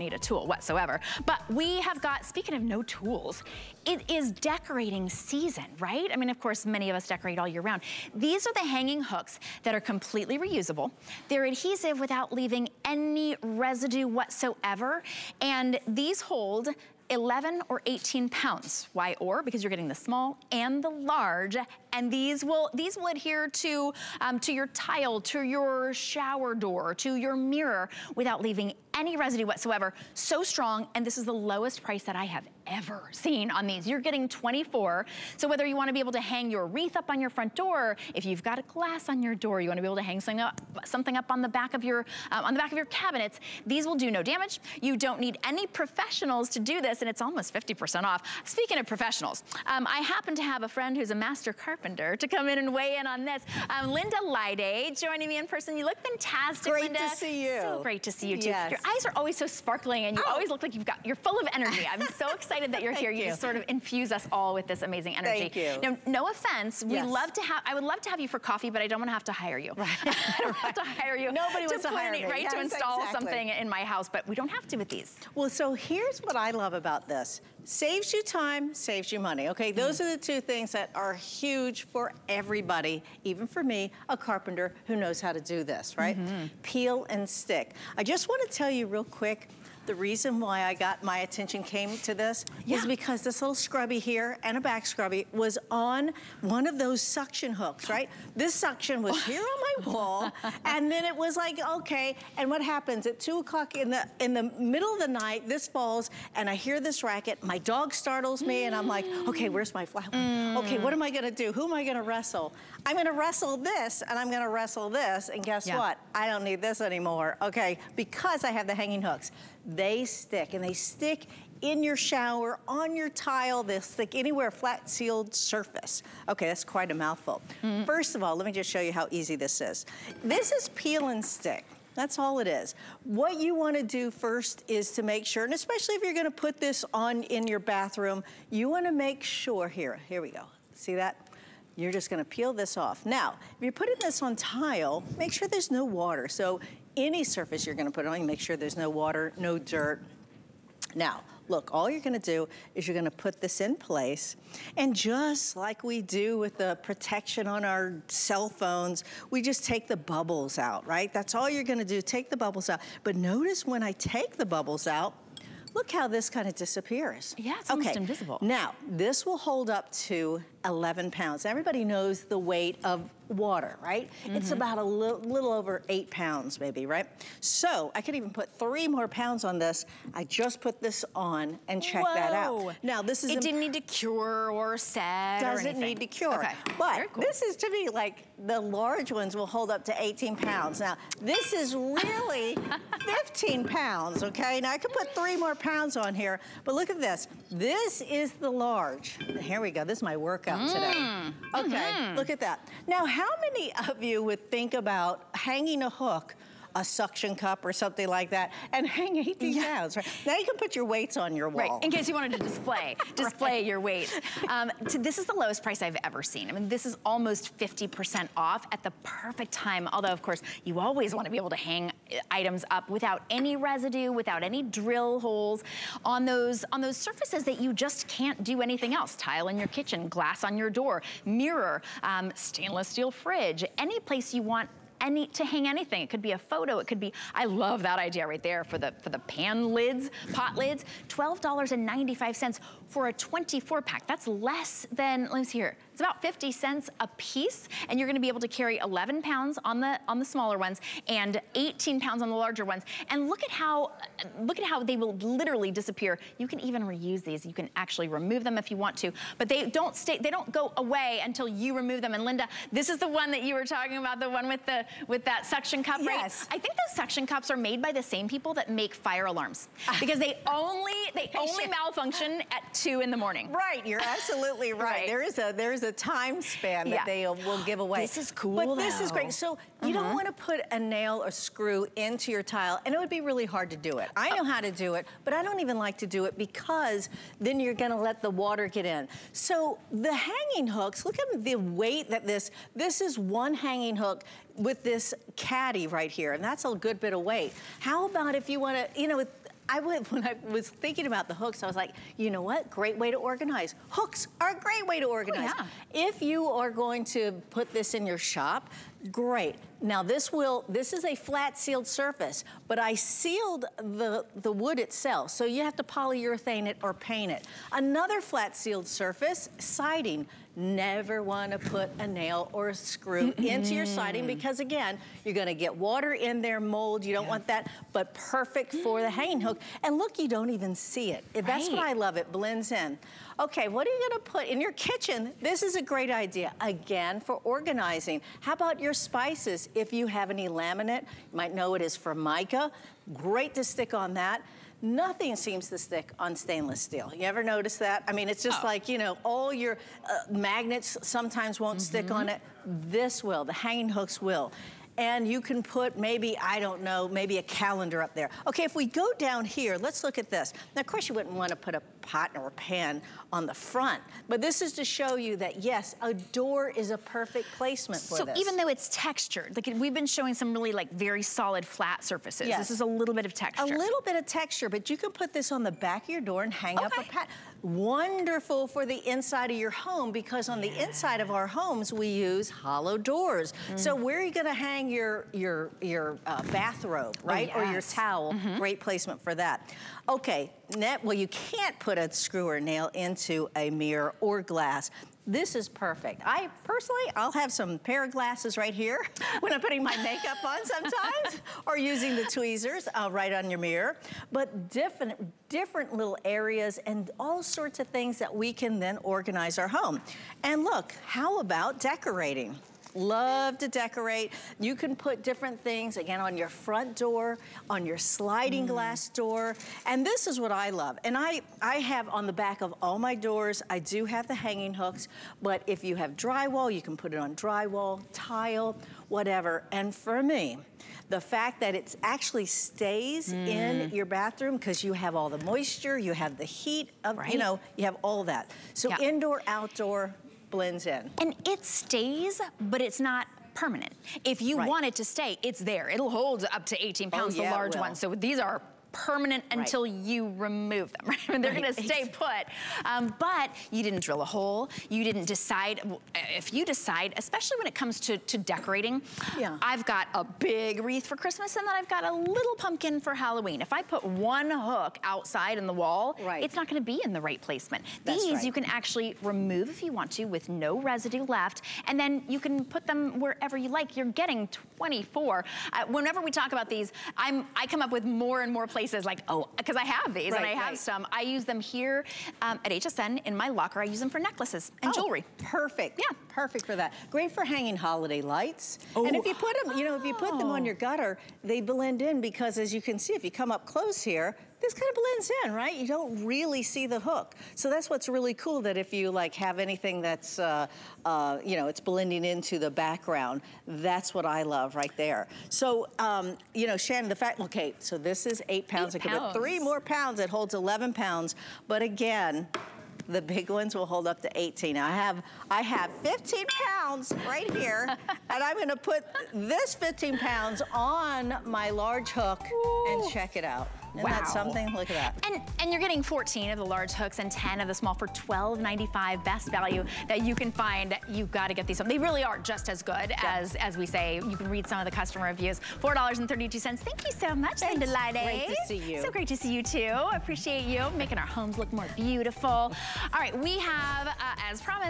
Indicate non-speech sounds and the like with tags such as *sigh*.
need a tool whatsoever. But we have got, speaking of no tools, it is decorating season, right? I mean, of course, many of us decorate all year round. These are the hanging hooks that are completely reusable. They're adhesive without leaving any residue whatsoever. And these hold 11 or 18 pounds. Why or? Because you're getting the small and the large and these will these will adhere to um, to your tile, to your shower door, to your mirror without leaving any residue whatsoever. So strong, and this is the lowest price that I have ever seen on these. You're getting 24. So whether you wanna be able to hang your wreath up on your front door, if you've got a glass on your door, you wanna be able to hang something up, something up on the back of your um, on the back of your cabinets, these will do no damage. You don't need any professionals to do this, and it's almost 50% off. Speaking of professionals, um, I happen to have a friend who's a master carpenter to come in and weigh in on this. Um, Linda Lyday joining me in person. You look fantastic, great Linda. to see you. So great to see you too. Yes. Your eyes are always so sparkling and you oh. always look like you've got, you're full of energy. I'm so *laughs* excited that you're here. You. you sort of infuse us all with this amazing energy. Thank you. Now, no offense, we yes. love to have, I would love to have you for coffee, but I don't want to have to hire you. Right. *laughs* I don't have to hire you. Nobody wants to hire me. Right, yes, to install exactly. something in my house, but we don't have to with these. Well, so here's what I love about this. Saves you time, saves you money, okay? Those mm. are the two things that are huge for everybody, even for me, a carpenter who knows how to do this, right? Mm -hmm. Peel and stick. I just wanna tell you real quick, the reason why I got my attention came to this yeah. is because this little scrubby here and a back scrubby was on one of those suction hooks, right? This suction was *laughs* here on my wall, and then it was like, okay, and what happens at two o'clock in the in the middle of the night, this falls, and I hear this racket, my dog startles me, and I'm like, okay, where's my flower? Mm. Okay, what am I gonna do? Who am I gonna wrestle? I'm gonna wrestle this, and I'm gonna wrestle this, and guess yeah. what? I don't need this anymore, okay? Because I have the hanging hooks they stick and they stick in your shower, on your tile, they'll stick anywhere flat sealed surface. Okay, that's quite a mouthful. Mm -hmm. First of all, let me just show you how easy this is. This is peel and stick. That's all it is. What you wanna do first is to make sure, and especially if you're gonna put this on in your bathroom, you wanna make sure, here, here we go. See that? You're just gonna peel this off. Now, if you're putting this on tile, make sure there's no water. So any surface you're gonna put on, make sure there's no water, no dirt. Now, look, all you're gonna do is you're gonna put this in place, and just like we do with the protection on our cell phones, we just take the bubbles out, right? That's all you're gonna do, take the bubbles out. But notice when I take the bubbles out, look how this kind of disappears. Yeah, it's almost okay. invisible. Now, this will hold up to 11 pounds. Everybody knows the weight of water, right? Mm -hmm. It's mm-hmm. about a li little over eight pounds maybe, right? So I could even put three more pounds on this. I just put this on and check Whoa. that out. Now this is- It didn't need to cure or set Doesn't need to cure. Okay. But cool. this is to me like the large ones will hold up to 18 pounds. Now this is really *laughs* 15 pounds, okay? Now I could put three more pounds on here, but look at this. This is the large. Here we go, this is my workout mm. today. Okay, mm -hmm. look at that. Now how many of you would think about hanging a hook a suction cup or something like that and hang 18 yeah. pounds, right? Now you can put your weights on your wall. Right, in case you wanted to display, *laughs* display right. your weights. Um, to, this is the lowest price I've ever seen. I mean, this is almost 50% off at the perfect time, although of course, you always wanna be able to hang items up without any residue, without any drill holes on those, on those surfaces that you just can't do anything else. Tile in your kitchen, glass on your door, mirror, um, stainless steel fridge, any place you want any, to hang anything. It could be a photo, it could be, I love that idea right there for the, for the pan lids, pot lids, $12.95 for a 24 pack. That's less than, let me see here, it's about 50 cents a piece, and you're gonna be able to carry 11 pounds on the on the smaller ones and 18 pounds on the larger ones. And look at how look at how they will literally disappear. You can even reuse these. You can actually remove them if you want to, but they don't stay. They don't go away until you remove them. And Linda, this is the one that you were talking about, the one with the with that suction cup, yes. right? I think those suction cups are made by the same people that make fire alarms ah. because they only they only malfunction at two in the morning. Right, you're absolutely *laughs* right. right. There is a there is a time span that yeah. they will give away. This is cool But though. this is great. So you uh -huh. don't uh-huh. want to put a nail or screw into your tile and it would be really hard to do it. I know how to do it, but I don't even like to do it because then you're gonna let the water get in. So the hanging hooks, look at the weight that this, this is one hanging hook with this caddy right here, and that's a good bit of weight. How about if you wanna, you know, I went, when I was thinking about the hooks, I was like, you know what? Great way to organize. Hooks are a great way to oh, organize. Oh, yeah. If you are going to put this in your shop, great. Now this will, this is a flat sealed surface, but I sealed the, the wood itself, so you have to polyurethane it or paint it. Another flat sealed surface, siding. Never wanna put a nail or a screw into your siding because again, you're gonna get water in there, mold, you don't yeah. want that, but perfect for the hanging hook. And look, you don't even see it. Right. That's what I love, it blends in. Okay, what are you gonna put in your kitchen? This is a great idea, again, for organizing. How about your spices? If you have any laminate, you might know it is Formica. Great to stick on that. Nothing seems to stick on stainless steel. You ever notice that? I mean, it's just oh. like, you know, all your uh, magnets sometimes won't mm -hmm. stick on it. This will, the hanging hooks will and you can put maybe, I don't know, maybe a calendar up there. Okay, if we go down here, let's look at this. Now, of course, you wouldn't want to put a pot or a pan on the front, but this is to show you that, yes, a door is a perfect placement for so this. So even though it's textured, like we've been showing some really like very solid flat surfaces. Yes. This is a little bit of texture. A little bit of texture, but you can put this on the back of your door and hang okay. up a pat. Wonderful for the inside of your home because on the inside of our homes, we use hollow doors. Mm. So where are you gonna hang your, your, your uh, bathrobe, oh, right? Oh, yes. Or your towel, mm -hmm. great placement for that. Okay, net, well you can't put a screw or nail into a mirror or glass. This is perfect. I personally, I'll have some pair of glasses right here *laughs* when I'm putting my makeup on sometimes, *laughs* or using the tweezers uh, right on your mirror. But different, different little areas and all sorts of things that we can then organize our home. And look, how about decorating? Love to decorate. You can put different things, again, on your front door, on your sliding mm. glass door. And this is what I love. And I, I have on the back of all my doors, I do have the hanging hooks, but if you have drywall, you can put it on drywall, tile, whatever. And for me, the fact that it actually stays mm. in your bathroom because you have all the moisture, you have the heat of, right. you know, you have all that. So yeah. indoor, outdoor, blends in. And it stays, but it's not permanent. If you right. want it to stay, it's there. It'll hold up to 18 pounds, oh, yeah, the large one. So these are permanent right. until you remove them, *laughs* right? I mean, they're right. gonna stay put. Um, but you didn't drill a hole. You didn't decide, if you decide, especially when it comes to, to decorating, yeah. I've got a big wreath for Christmas and then I've got a little pumpkin for Halloween. If I put one hook outside in the wall, right. it's not gonna be in the right placement. That's These you can actually remove if you want to with no residue left, and then you can put them wherever you like. You're getting 24. Uh, whenever we talk about these, I'm, I come up with more and more places places like, oh, because I have these right, and I have right. some. I use them here um, at HSN in my locker. I use them for necklaces and oh, jewelry. Perfect. Yeah. Perfect for that. Great for hanging holiday lights. Oh. And if you put them, you know, if you put them on your gutter, they blend in because as you can see, if you come up close here, this kind of blends in, right? You don't really see the hook. So that's what's really cool that if you like have anything that's, uh, uh, you know, it's blending into the background, that's what I love right there. So, um, you know, Shannon, the fact, okay, so this is eight pounds. Eight I could put three more pounds. It holds 11 pounds. But again, the big ones will hold up to 18. I have, I have 15 pounds right here, *laughs* and I'm gonna put this 15 pounds on my large hook Ooh. and check it out. Isn't wow. that something? Look at that. And, and you're getting 14 of the large hooks and 10 of the small for $12.95. Best value that you can find. You've got to get these. They really are just as good yeah. as, as we say. You can read some of the customer reviews. $4.32. Thank you so much, Linda Lide. Great to see you. So great to see you too. Appreciate you making our homes look more beautiful. All right, we have, uh, as promised,